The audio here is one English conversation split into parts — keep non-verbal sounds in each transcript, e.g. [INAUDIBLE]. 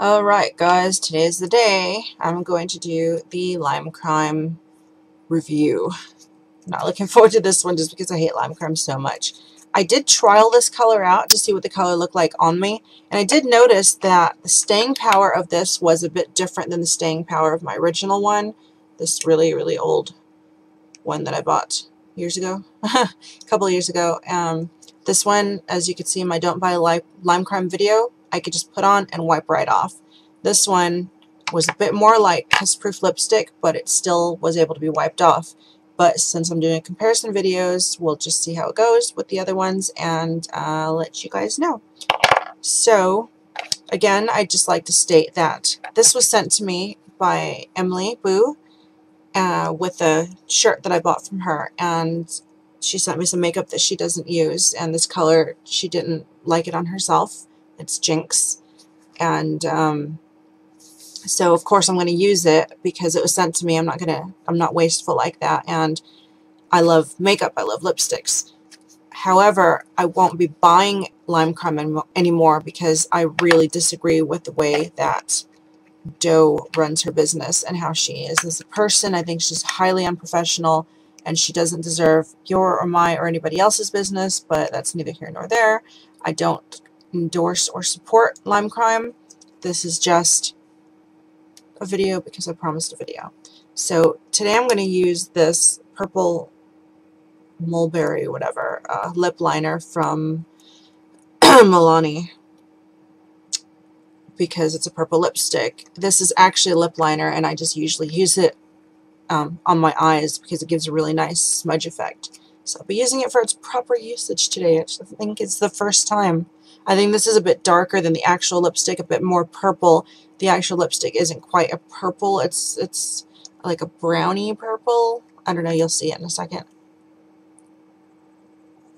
Alright guys, today's the day. I'm going to do the Lime Crime review. Not looking [LAUGHS] forward to this one just because I hate Lime Crime so much. I did trial this color out to see what the color looked like on me, and I did notice that the staying power of this was a bit different than the staying power of my original one. This really, really old one that I bought years ago, [LAUGHS] a couple years ago. Um, this one, as you can see in my Don't Buy Lime Crime video, I could just put on and wipe right off. This one was a bit more like kiss proof lipstick, but it still was able to be wiped off. But since I'm doing comparison videos, we'll just see how it goes with the other ones and uh, let you guys know. So, again, I'd just like to state that this was sent to me by Emily Boo uh, with a shirt that I bought from her. And she sent me some makeup that she doesn't use. And this color, she didn't like it on herself. It's Jinx. And um, so of course I'm going to use it because it was sent to me. I'm not going to, I'm not wasteful like that. And I love makeup. I love lipsticks. However, I won't be buying Lime Crime anymore because I really disagree with the way that Doe runs her business and how she is as a person. I think she's highly unprofessional and she doesn't deserve your or my or anybody else's business, but that's neither here nor there. I don't endorse or support Lime Crime. This is just a video because I promised a video. So today I'm going to use this purple mulberry whatever uh, lip liner from [CLEARS THROAT] Milani because it's a purple lipstick. This is actually a lip liner and I just usually use it um, on my eyes because it gives a really nice smudge effect. So I'll be using it for its proper usage today. I think it's the first time I think this is a bit darker than the actual lipstick, a bit more purple. The actual lipstick isn't quite a purple. It's it's like a brownie purple. I don't know. You'll see it in a second.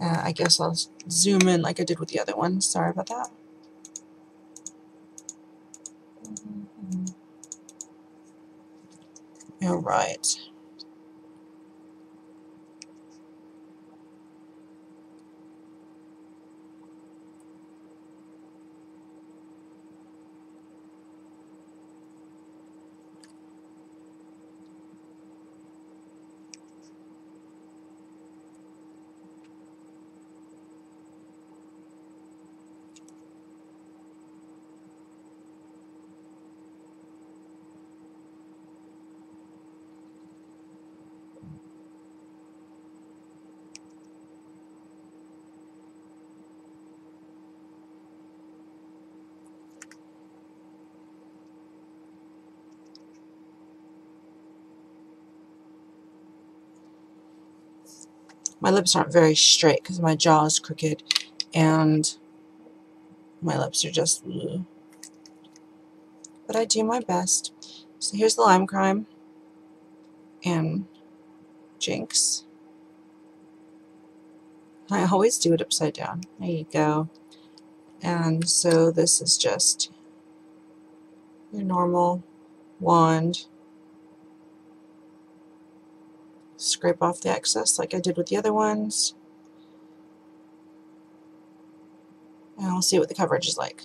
Uh, I guess I'll zoom in like I did with the other one. Sorry about that. All right. My lips aren't very straight because my jaw is crooked and my lips are just ugh. But I do my best. So here's the Lime Crime and Jinx. I always do it upside down. There you go. And so this is just your normal wand scrape off the excess like I did with the other ones. And we'll see what the coverage is like.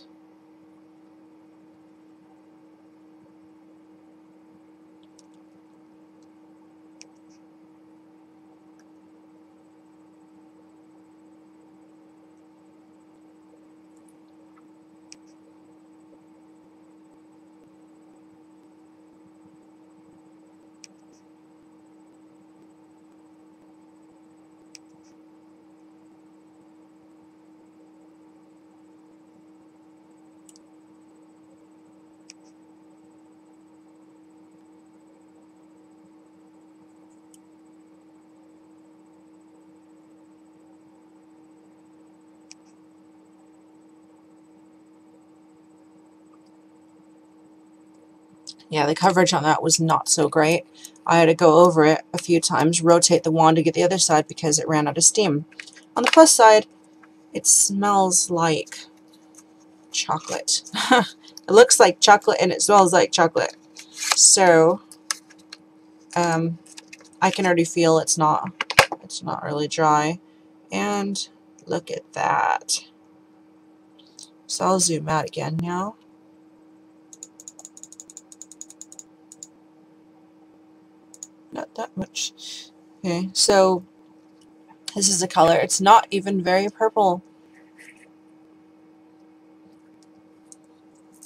Yeah, the coverage on that was not so great. I had to go over it a few times, rotate the wand to get the other side because it ran out of steam. On the plus side, it smells like chocolate. [LAUGHS] it looks like chocolate and it smells like chocolate. So, um, I can already feel it's not, it's not really dry. And look at that. So I'll zoom out again now. That much. Okay, so this is a color. It's not even very purple.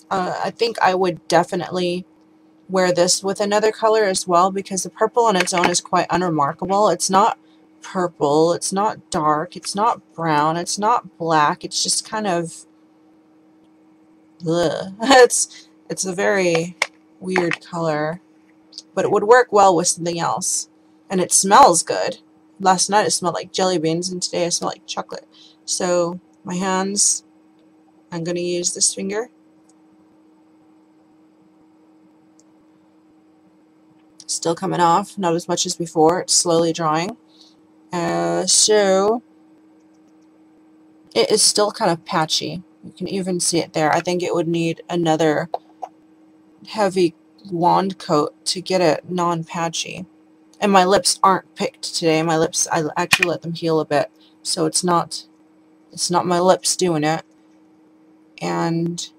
Uh, I think I would definitely wear this with another color as well because the purple on its own is quite unremarkable. It's not purple, it's not dark, it's not brown, it's not black, it's just kind of ugh. [LAUGHS] it's it's a very weird color but it would work well with something else. And it smells good. Last night it smelled like jelly beans and today I smell like chocolate. So my hands I'm going to use this finger. Still coming off not as much as before it's slowly drying. Uh, so it is still kind of patchy. You can even see it there. I think it would need another heavy wand coat to get it non-patchy. And my lips aren't picked today. My lips, I actually let them heal a bit. So it's not, it's not my lips doing it. And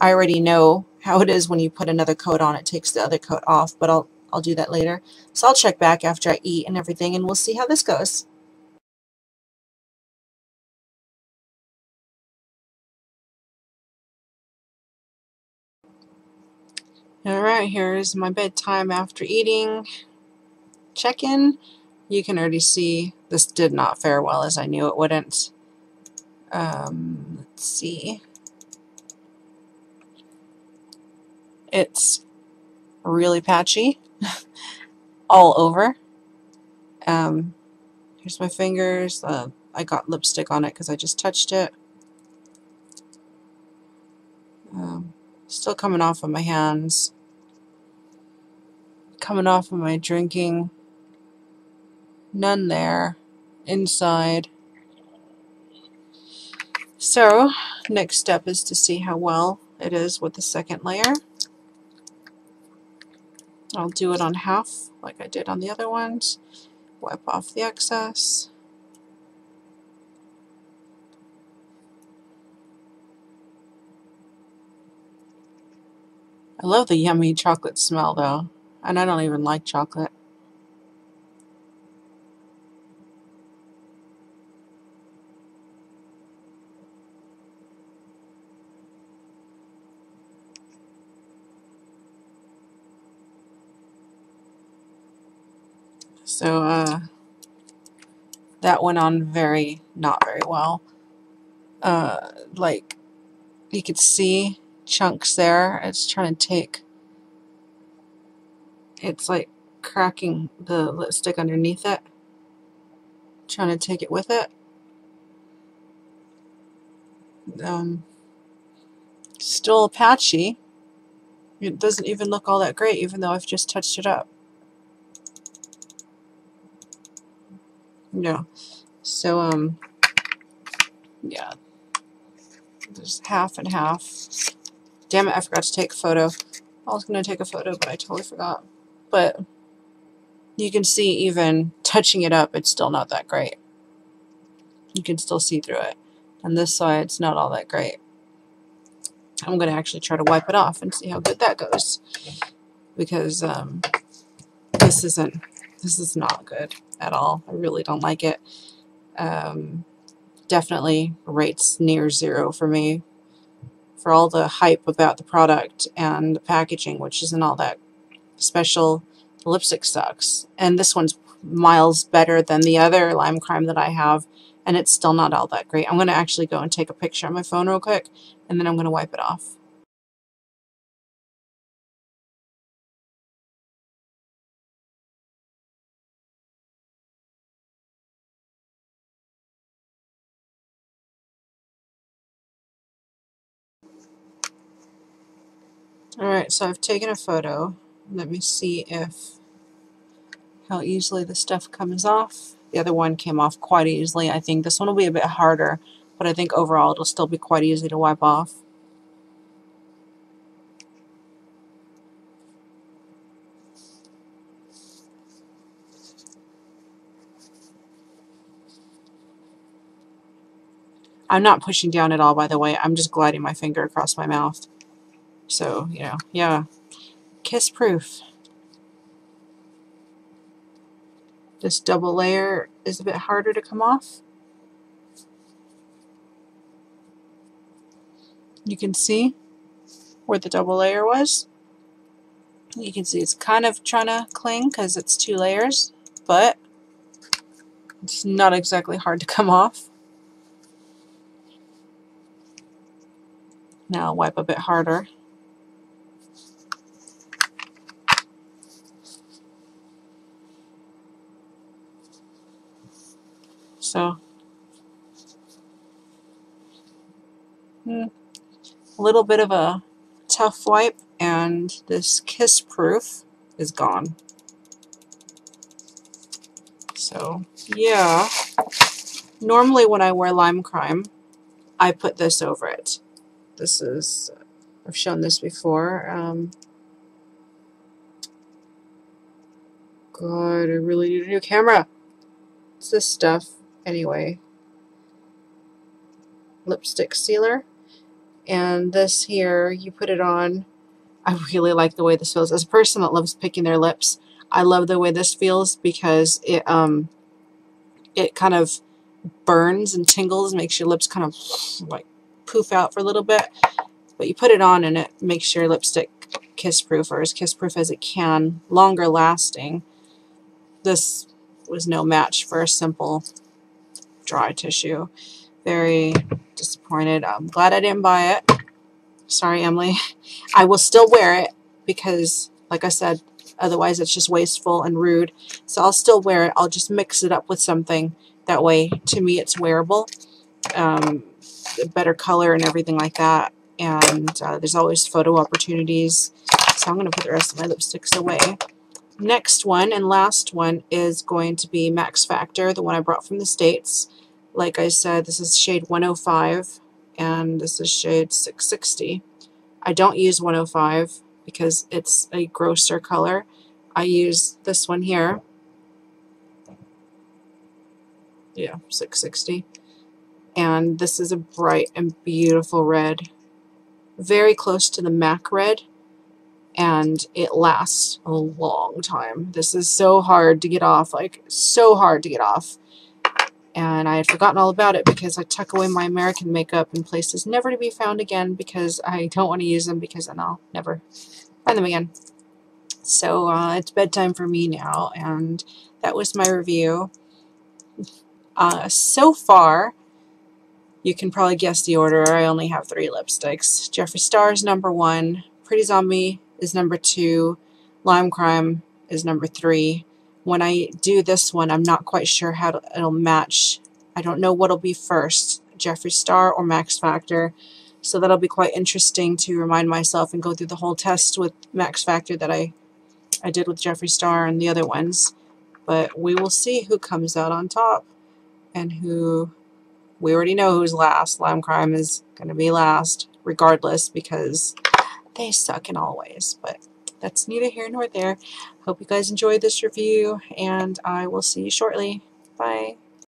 I already know how it is when you put another coat on. It takes the other coat off, but I'll I'll do that later. So I'll check back after I eat and everything, and we'll see how this goes. Alright, here's my bedtime after eating. Check-in. You can already see this did not fare well as I knew it wouldn't. Um, let's see. It's really patchy [LAUGHS] all over. Um, here's my fingers. Uh, I got lipstick on it because I just touched it. Um, still coming off of my hands. Coming off of my drinking. None there. Inside. So, next step is to see how well it is with the second layer. I'll do it on half like I did on the other ones. Wipe off the excess. I love the yummy chocolate smell though, and I don't even like chocolate. So uh, that went on very, not very well. Uh, like, you could see chunks there. It's trying to take, it's like cracking the lipstick underneath it. Trying to take it with it. Um, still patchy. It doesn't even look all that great, even though I've just touched it up. No. So, um, yeah. Just half and half. Damn it, I forgot to take a photo. I was going to take a photo, but I totally forgot. But you can see even touching it up, it's still not that great. You can still see through it. And this side, it's not all that great. I'm going to actually try to wipe it off and see how good that goes. Because um, this isn't this is not good at all. I really don't like it. Um, definitely rates near zero for me for all the hype about the product and the packaging, which isn't all that special. Lipstick sucks. And this one's miles better than the other Lime Crime that I have, and it's still not all that great. I'm going to actually go and take a picture on my phone real quick, and then I'm going to wipe it off. Alright, so I've taken a photo. Let me see if how easily the stuff comes off. The other one came off quite easily. I think this one will be a bit harder, but I think overall it'll still be quite easy to wipe off. I'm not pushing down at all, by the way. I'm just gliding my finger across my mouth. So, you know, yeah kiss proof. This double layer is a bit harder to come off. You can see where the double layer was. You can see it's kind of trying to cling because it's two layers, but it's not exactly hard to come off. Now I'll wipe a bit harder. So, hmm, a little bit of a tough wipe and this kiss proof is gone. So yeah, normally when I wear Lime Crime, I put this over it. This is, I've shown this before. Um, God, I really need a new camera. It's this stuff, anyway. Lipstick sealer. And this here, you put it on. I [LAUGHS] really like the way this feels. As a person that loves picking their lips, I love the way this feels because it um it kind of burns and tingles, makes your lips kind of [SNIFFS] like poof out for a little bit. But you put it on and it makes your lipstick kiss proof or as kiss proof as it can, longer lasting. This was no match for a simple dry tissue. Very disappointed. I'm glad I didn't buy it. Sorry, Emily. [LAUGHS] I will still wear it because, like I said, otherwise it's just wasteful and rude. So I'll still wear it. I'll just mix it up with something. That way, to me, it's wearable. Um, better color and everything like that. And uh, there's always photo opportunities. So I'm going to put the rest of my lipsticks away. Next one and last one is going to be Max Factor, the one I brought from the States. Like I said, this is shade 105 and this is shade 660. I don't use 105 because it's a grosser color. I use this one here. Yeah, 660 and this is a bright and beautiful red very close to the MAC red and it lasts a long time this is so hard to get off like so hard to get off and I had forgotten all about it because I tuck away my American makeup in places never to be found again because I don't want to use them because then I'll never find them again so uh, it's bedtime for me now and that was my review uh, so far you can probably guess the order. I only have three lipsticks. Jeffree Star is number one. Pretty Zombie is number two. Lime Crime is number three. When I do this one, I'm not quite sure how it'll match. I don't know what'll be first, Jeffree Star or Max Factor. So that'll be quite interesting to remind myself and go through the whole test with Max Factor that I, I did with Jeffree Star and the other ones. But we will see who comes out on top and who we already know who's last. Lime Crime is going to be last regardless because they suck in all ways. But that's neither here nor there. Hope you guys enjoyed this review and I will see you shortly. Bye.